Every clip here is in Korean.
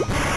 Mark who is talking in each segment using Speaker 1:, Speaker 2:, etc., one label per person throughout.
Speaker 1: you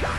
Speaker 1: Yeah.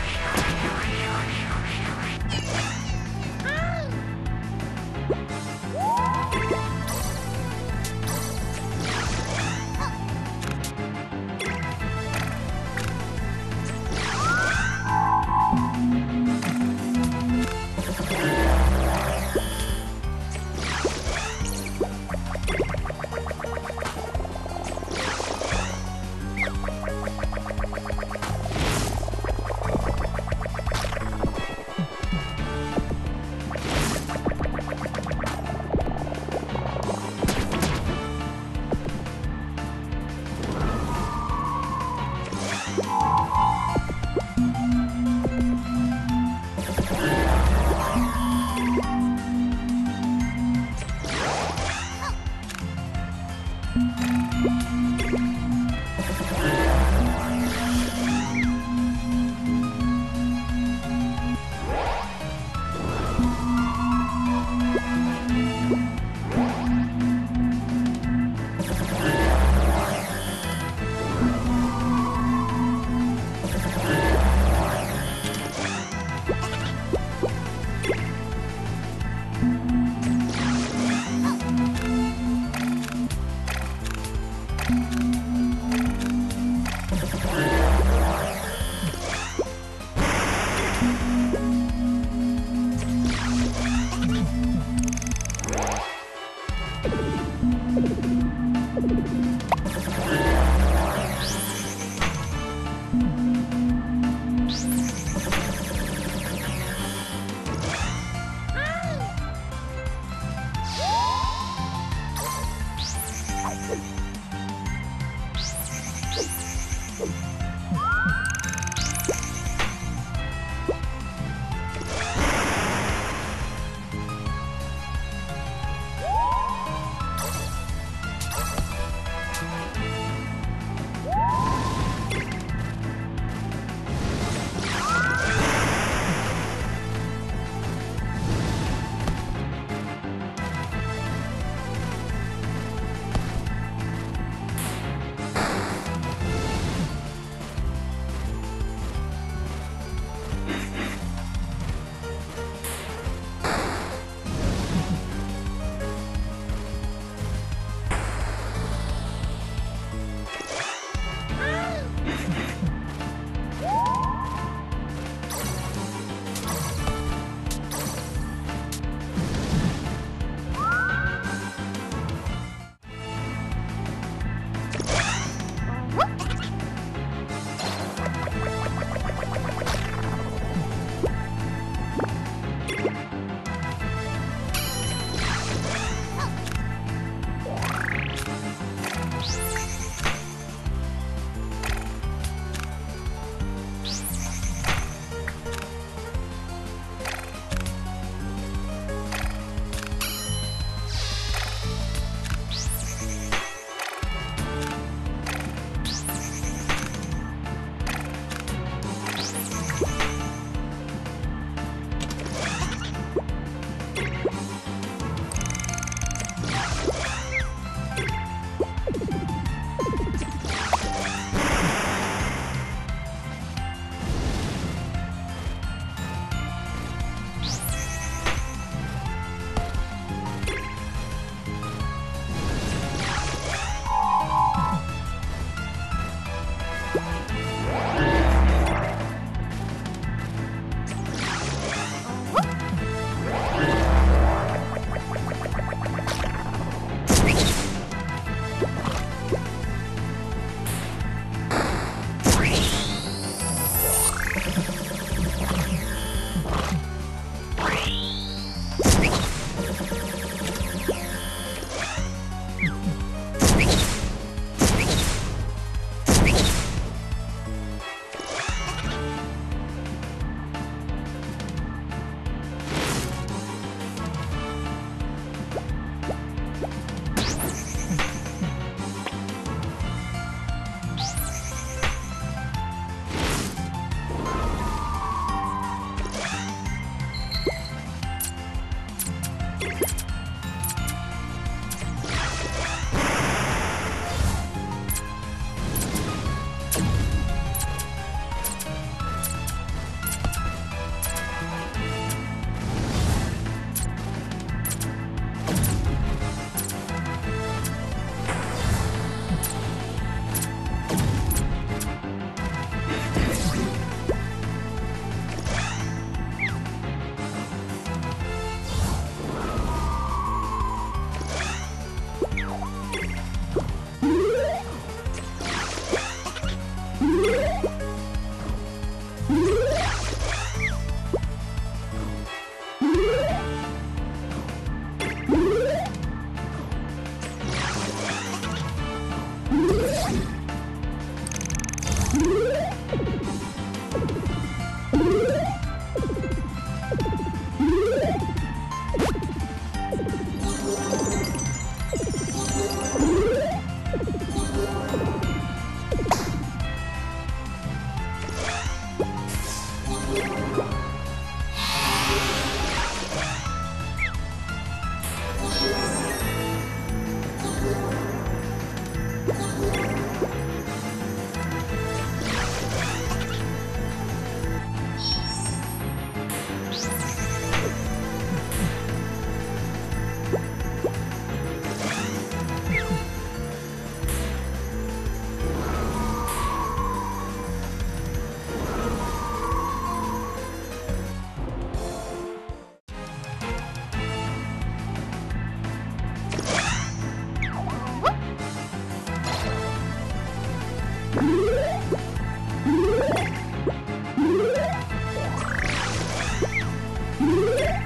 Speaker 1: Yeah.